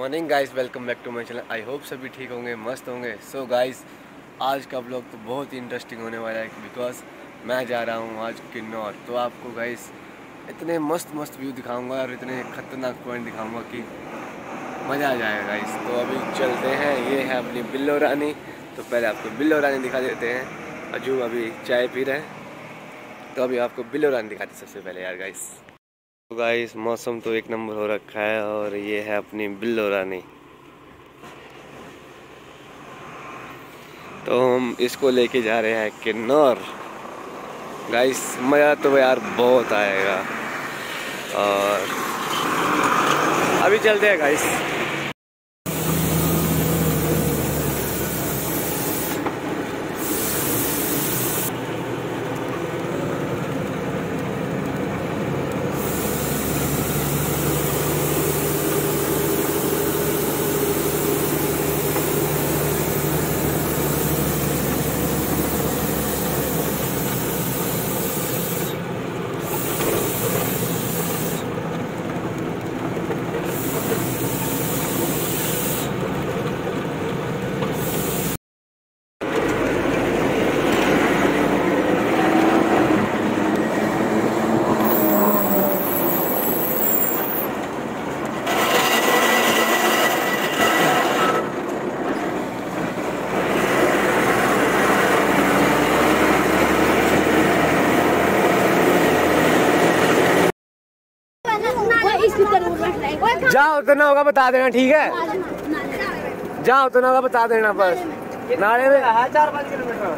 Morning guys welcome back to my channel I hope सभी ठीक होंगे, मस्त होंगे. सो so गाइस आज का ब्लॉग तो बहुत ही इंटरेस्टिंग होने वाला है बिकॉज़ मैं जा रहा हूँ आज किन्नौर. तो आपको गाइस इतने मस्त मस्त व्यू दिखाऊँगा और इतने खतरनाक पॉइंट दिखाऊँगा कि मज़ा आ जाएगा गाइस तो अभी चलते हैं. ये है अपनी बिल्लो रानी. तो पहले आपको बिल्लो रानी दिखा देते हैं. अजू अभी चाय पी रहे हैं. तो अभी आपको बिल्लो रानी दिखाते सबसे पहले, यार गाइस गाइस मौसम तो एक नंबर हो रखा है और ये है अपनी बिल्लो रानी। तो हम इसको लेके जा रहे हैं किन्नौर। गाइस मज़ा तो यार बहुत आएगा। और अभी चलते हैं गाइस जहाँ उतना होगा बता देना ठीक है? जहाँ उतना होगा बता देना बस। नाले में। चार पाँच किलोमीटर।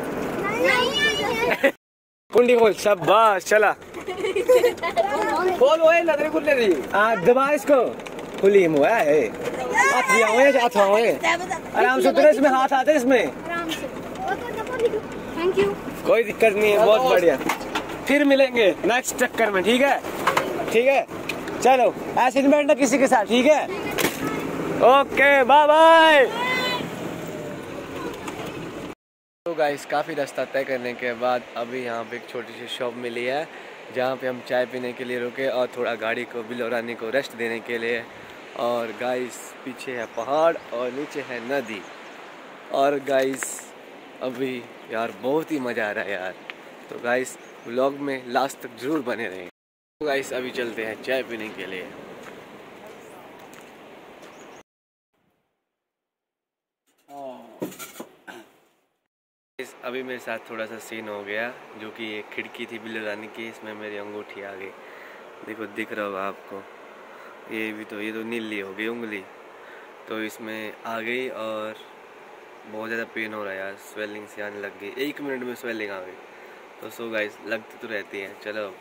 कुंडी खोल सब बस चला। खोल वो है नज़र खुल रही आ, दबा इसको। खुली है हाथ हाथ आराम से उतरे इसमें हाथ आते इसमें। थैंक यू कोई दिक्कत नहीं है बहुत बढ़िया। फिर मिलेंगे नेक्स्ट चक्कर में ठीक है? ठीक है? चलो, ऐसे नहीं बैठना किसी के साथ, ठीक है? ओके बाय बाय तो गाइस काफ़ी रास्ता तय करने के बाद अभी यहाँ पे एक छोटी सी शॉप मिली है, जहाँ पे हम चाय पीने के लिए रुके और थोड़ा गाड़ी को बिलोरानी को रेस्ट देने के लिए। और गाइस पीछे है पहाड़ और नीचे है नदी। और गाइस अभी यार बहुत ही मज़ा आ रहा है यार। तो गाइस व्लॉग में लास्ट तक ज़रूर बने रहें गाइस अभी चलते हैं चाय पीने के लिए। अभी मेरे साथ थोड़ा सा सीन हो गया, जो कि एक खिड़की थी बिल्लो रानी की, इसमें मेरी अंगूठी आ गई। देखो, दिख रहा होगा आपको। ये भी तो ये तो नीली हो गई उंगली। तो इसमें आ गई और बहुत ज़्यादा पेन हो रहा है यार स्वेलिंग से आने लग गई। एक मिनट में स्वेलिंग आ गई। तो सो गाइस लगती तो रहती है। चलो।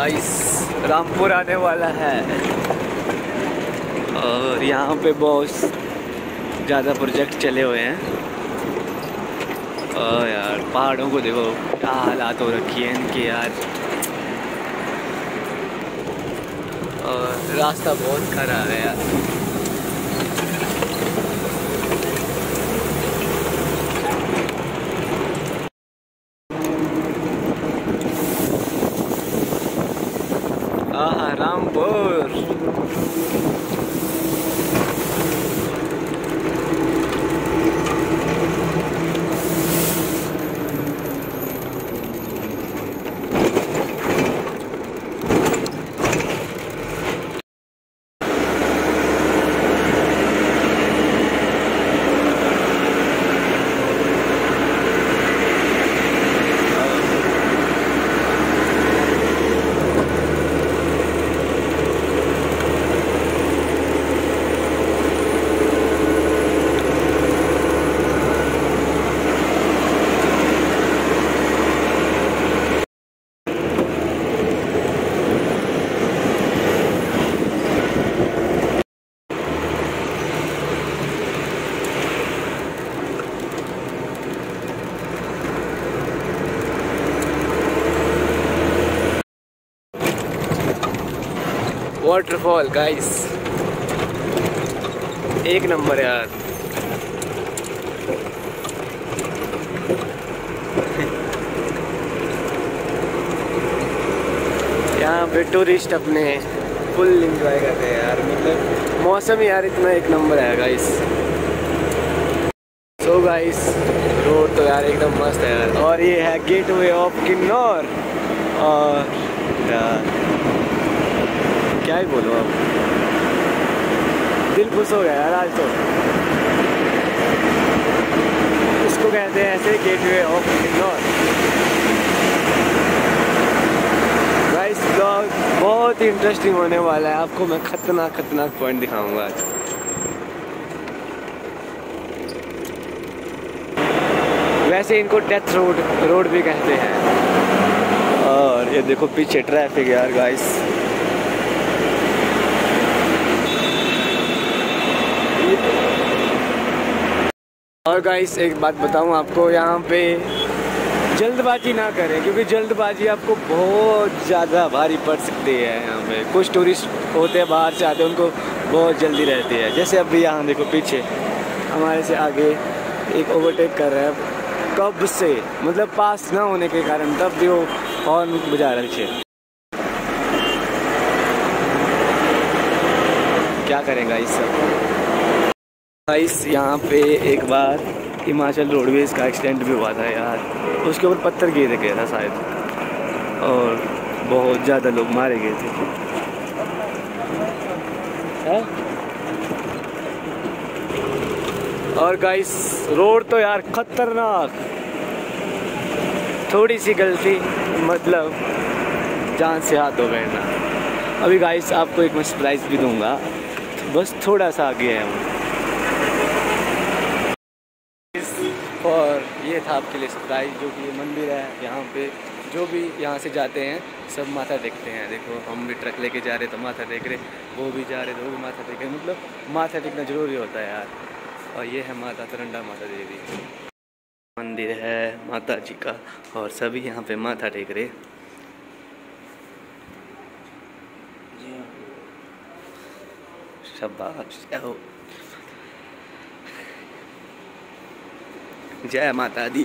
गाइस रामपुर आने वाला है। और यहाँ पे बहुत ज़्यादा प्रोजेक्ट चले हुए हैं। और यार, पहाड़ों को देखो, क्या हालात हो रखी है इनके यार। और रास्ता बहुत खराब है यार आहा रामपुर वाटरफॉल गाइस एक नंबर यार। यहाँ पे टूरिस्ट अपने फुल इंजॉय कर रहे हैं यार। मतलब मौसम यार इतना एक नंबर है गाइस सो गाइस रोड तो यार एकदम मस्त है यार। और ये है गेट वे ऑफ़ किन्नौर और क्या ही बोलो अब। दिल खुश हो गया यार आज तो। इसको कहते हैं ऐसे gateway of Kinnaur guys blog बहुत ही इंटरेस्टिंग होने वाला है। आपको मैं खतरनाक खतरनाक पॉइंट दिखाऊँगा आज। वैसे इनको डेथ रोड रोड भी कहते हैं। और ये देखो पीछे ट्रैफ़िक यार गाइस और गाइस एक बात बताऊँ आपको, यहाँ पे जल्दबाजी ना करें, क्योंकि जल्दबाजी आपको बहुत ज़्यादा भारी पड़ सकती है यहाँ पे। कुछ टूरिस्ट होते हैं, बाहर से आते हैं, उनको बहुत जल्दी रहती है। जैसे अभी यहाँ देखो पीछे, हमारे से आगे एक ओवरटेक कर रहा है। कब से? मतलब पास ना होने के कारण, तब भी वो हॉर्न बजा रहे थे। क्या करेंगे इस सब गाइस यहाँ पे एक बार हिमाचल रोडवेज़ का एक्सीडेंट भी हुआ था यार। उसके ऊपर पत्थर गिर गया था शायद। और बहुत ज़्यादा लोग मारे गए थे। है? और गाइस रोड तो यार खतरनाक। थोड़ी सी गलती मतलब जान से हाथ हो गए ना। अभी गाइस आपको एक मैं सरप्राइज़ भी दूँगा। बस थोड़ा सा आगे है हम और ये था आपके लिए सरप्राइज़ जो कि ये मंदिर है यहाँ पे। जो भी यहाँ से जाते हैं सब माथा टेकते हैं। देखो हम भी ट्रक लेके जा रहे तो माथा टेक रहे वो भी जा रहे तो वो भी माथा टेक रहे मतलब माथा टेकना ज़रूरी होता है यार। और ये है माता तरंडा माता देवी। मंदिर है माता जी का और सभी यहाँ पे माथा टेक रहे। शाबाश। जय माता दी।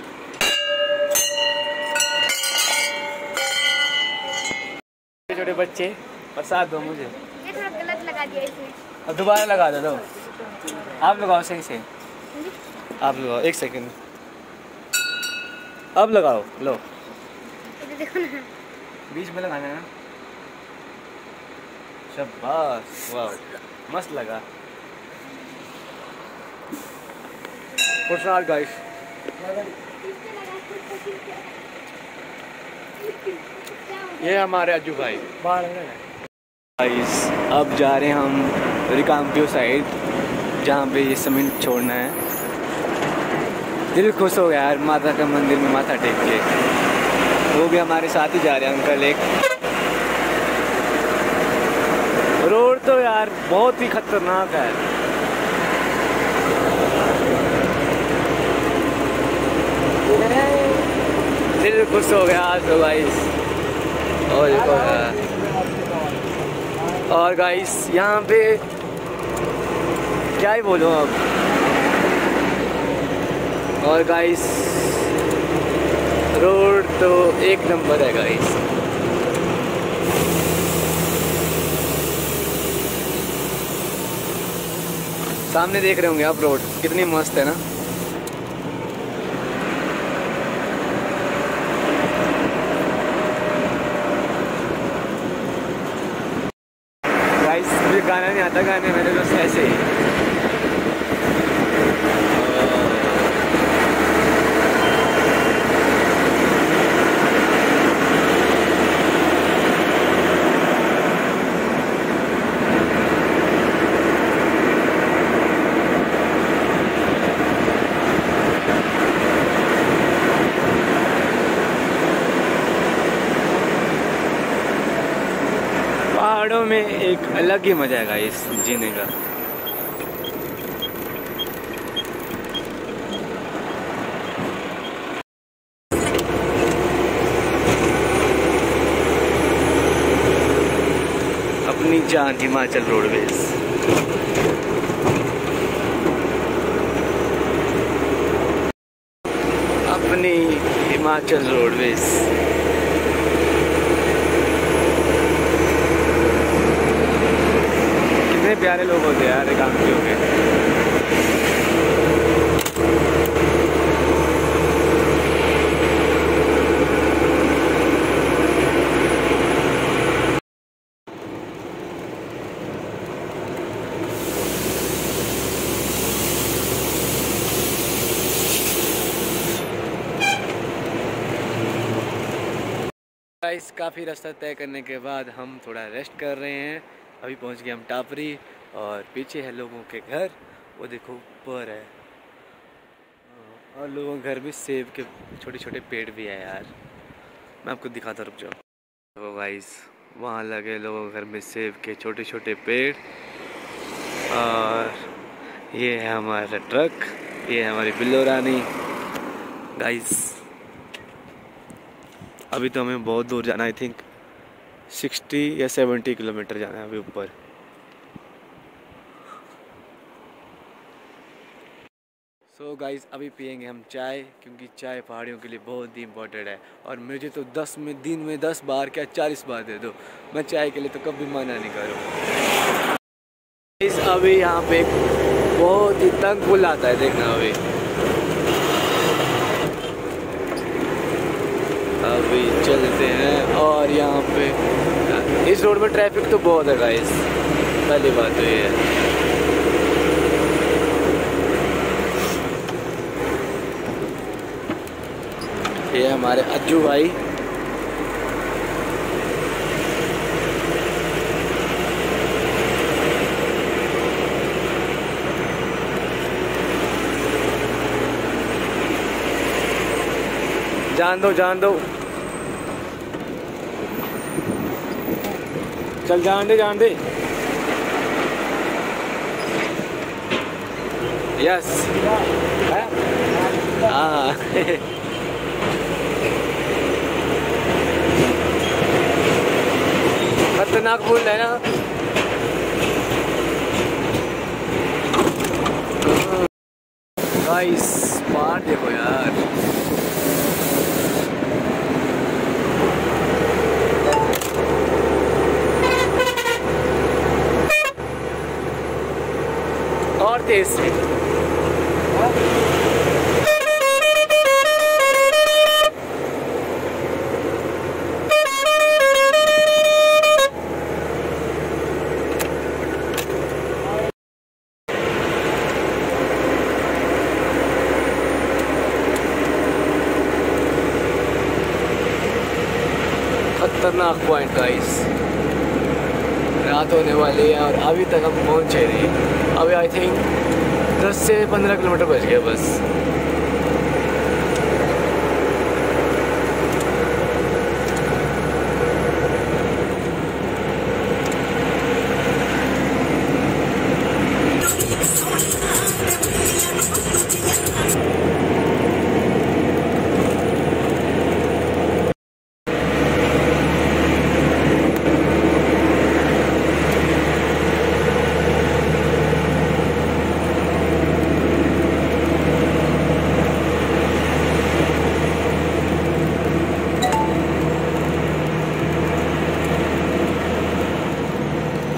छोटे छोटे बच्चे प्रसाद दो मुझे। गलत लगा दिया इसे अब दोबारा लगा दो दो। आप लगाओ सही से। आप लगाओ एक सेकंड। अब लगाओ लो। इधर देखो ना। बीच में लगाना है ना। शाबाश वाह मस्त लगा। प्रसाद गाइस ये हमारे अज्जू भाई। गाइस अब जा रहे हैं हम रिकाम्पियो साइड जहाँ पे ये सीमेंट छोड़ना है। दिल खुश हो गया यार, माता का मंदिर में माथा टेक के। वो भी हमारे साथ ही जा रहे हैं अंकल एक। रोड तो यार बहुत ही खतरनाक है। दिल खुश हो गया तो गाइस और देखो और गाइस यहाँ पे क्या ही बोलूँ अब? और गाइस रोड तो एक नंबर है गाइस सामने देख रहे होंगे आप रोड कितनी मस्त है ना गाइस मुझे गाना नहीं आता गाने मैंने बस ऐसे ही पहाड़ों में एक अलग ही मज़ा है इस जीने का। अपनी जान हिमाचल रोडवेज़। अपनी हिमाचल रोडवेज़। लोग होते हैं यार रिकांगपियो गाइस काफ़ी रास्ता तय करने के बाद हम थोड़ा रेस्ट कर रहे हैं। अभी पहुँच गए हम टापरी। और पीछे है लोगों के घर। वो देखो, ऊपर है। और लोगों के घर में सेब के छोटे छोटे पेड़ भी है यार। मैं आपको दिखाता रुक जाओ। तो गाइस वहाँ लगे लोगों के घर में सेब के छोटे छोटे पेड़। और ये है हमारा ट्रक, ये है हमारी बिल्लो रानी। गाइस अभी तो हमें बहुत दूर जाना आई थिंक 60 या 70 किलोमीटर जाना है अभी ऊपर। So गाइस अभी पियेंगे हम चाय, क्योंकि चाय पहाड़ियों के लिए बहुत ही इम्पोर्टेंट है। और मुझे तो 10 में, दिन में 10 बार क्या 40 बार दे दो। मैं चाय के लिए तो कभी मना नहीं करूँ। अभी यहाँ पे बहुत ही तंग पुल आता है देखना अभी। अभी चलते हैं और यहाँ पे, इस रोड में ट्रैफ़िक तो बहुत है गाइस पहली बात तो ये है। ये हमारे अज्जू भाई। जान दो जान दो। चल, जान दे जान दे। यस हाँ। खतरनाक पुल है ना। गाइस बाहर देखो यार और तेज से खतरनाक पॉइंट गाइस रात होने वाली है और अभी तक हम पहुँचे नहीं अभी आई थिंक 10 से 15 किलोमीटर बच गया बस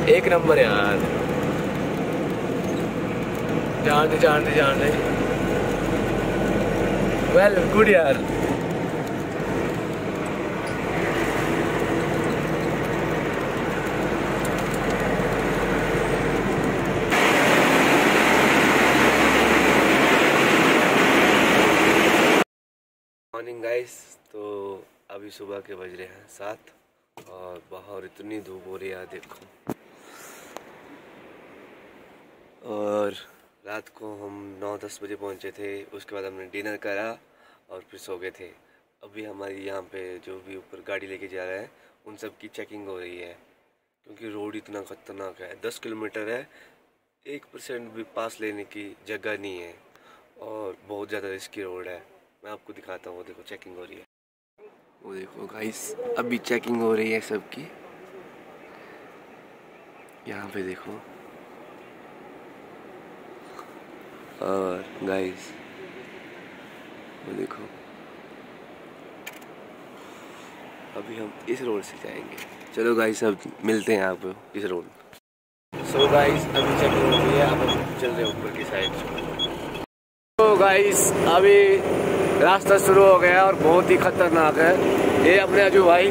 एक नंबर यार जान दे जान दे जान दे वेल गुड यार मॉर्निंग गाइस तो अभी सुबह के बज रहे हैं सात और बाहर इतनी धूप हो रही है, देखो। और रात को हम नौ दस बजे पहुँचे थे, उसके बाद हमने डिनर करा और फिर सो गए थे। अभी हमारी यहाँ पे जो भी ऊपर गाड़ी लेके जा रहे हैं, उन सब की चेकिंग हो रही है। क्योंकि रोड इतना ख़तरनाक है, दस किलोमीटर है, एक परसेंट भी पास लेने की जगह नहीं है और बहुत ज़्यादा रिस्की रोड है। मैं आपको दिखाता हूँ, देखो चेकिंग हो रही है। वो देखो गाइस अभी चेकिंग हो रही है सबकी। यहाँ पे देखो। और गाइस वो देखो। अभी हम इस रोड से जाएँगे। चलो गाइस अब मिलते हैं आप इस रोड सो गाइस अभी चेकिंग हो गई है चल रहे हैं ऊपर की साइड तो गाइस अभी रास्ता शुरू हो गया और बहुत ही खतरनाक है। ये अपने अजू भाई।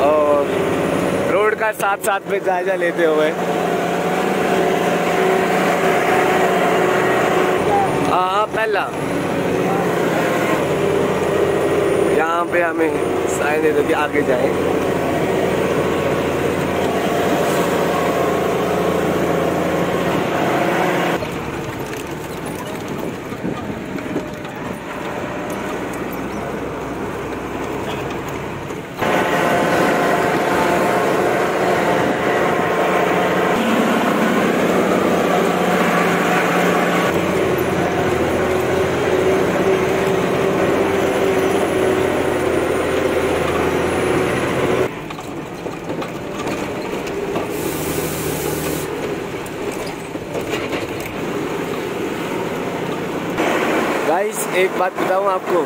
और रोड का साथ साथ में जायजा लेते हुए। हाँ पहला। यहाँ पे हमें साइन दे दो आगे जाएँ गाइस एक बात बताऊँ आपको।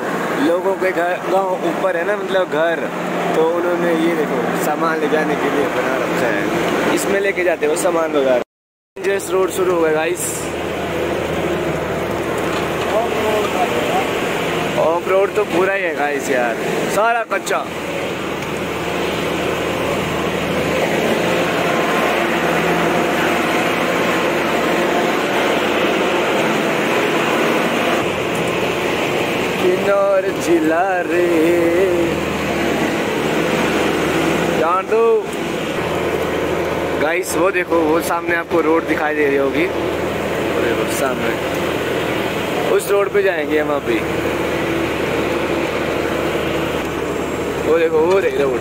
लोगों के घर, गाँव ऊपर है ना मतलब घर। तो उन्होंने ये देखो, सामान ले जाने के लिए बना रखा है। इसमें लेके जाते हो सामान वगैरह। डेंजरस रोड शुरू हुआ गाइस ऑफ़ रोड तो पूरा ही है गाइस यार। सारा कच्चा। किन्नौर जिला रे। जान दो। गाइस वो देखो, वो सामने आपको रोड दिखाई दे रही होगी। देखो सामने। उस रोड पे जाएँगे हम अभी। वो देखो, वो रही रोड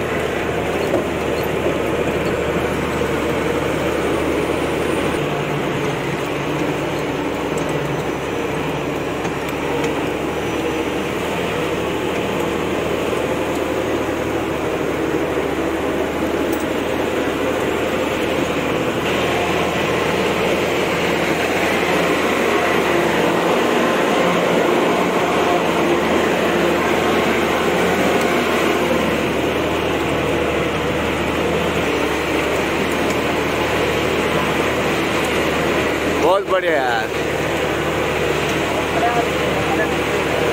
बहुत बढ़िया यार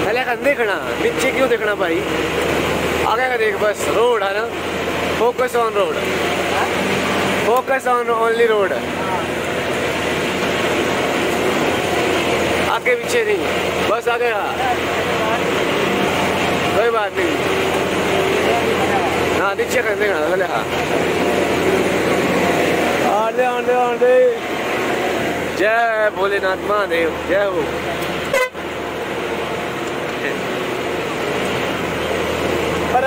पहले का देखना नीचे क्यों देखना भाई? आगे का देख बस, रोड है ना? Focus on road focus on only road आगे पीछे नहीं, बस आगे का। कोई बात नहीं। हाँ नीचे कर देखना पहले हाँ आंधे आंधे आंधे जय भोलेनाथ महादेव, जय हो।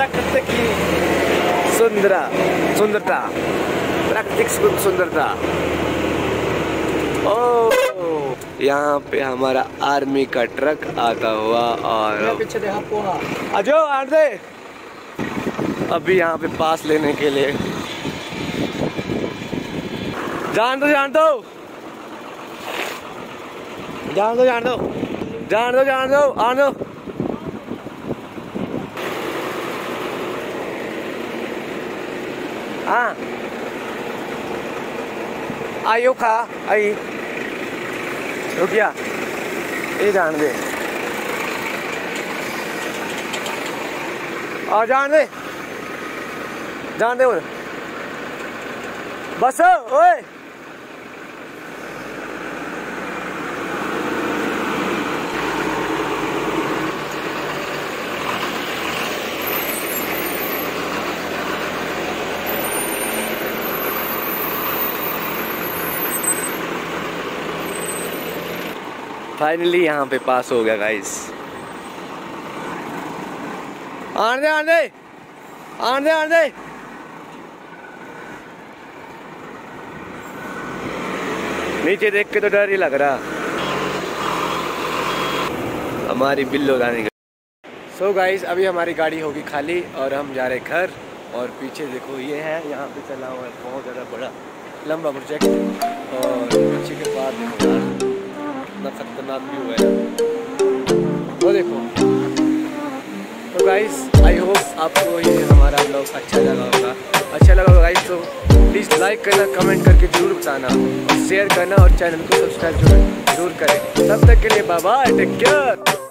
प्राकृतिक की सुंदरा सुंदरता। प्राकृतिक सुंदरता। ओ। यहाँ पे हमारा आर्मी का ट्रक आता हुआ और पीछे देखा पोहा। अजो आठ दे। अभी यहाँ पे पास लेने के लिए। जान दो जान दो। जान दो जान दो। जान दो जान दो आन। दो हाँ. आइयो खा, आई. रुकिया. ये जान दे. आ, जान दे. जान दे बस, ओए. फाइनली यहाँ पे पास हो गया गाइस आने दे आने! दे आने दे आने! दे नीचे देख के तो डर ही लग रहा। हमारी बिल्लो गाने सो गाइस अभी हमारी गाड़ी होगी खाली और हम जा रहे घर और पीछे देखो, ये है, यहाँ पे चला हुआ है, बहुत ज़्यादा बड़ा, लंबा प्रोजेक्ट और पीछे के बाद देखो कितना खतरनाक व्यू है। वो देखो। तो गाइस आई होप आपको ये हमारा ब्लॉग अच्छा लगा होगा। अच्छा लगा होगा गाइस तो प्लीज़ लाइक करना कमेंट करके ज़रूर बताना। शेयर करना और चैनल को सब्सक्राइब ज़रूर ज़रूर करें। तब तक के लिए बाबा टेक केयर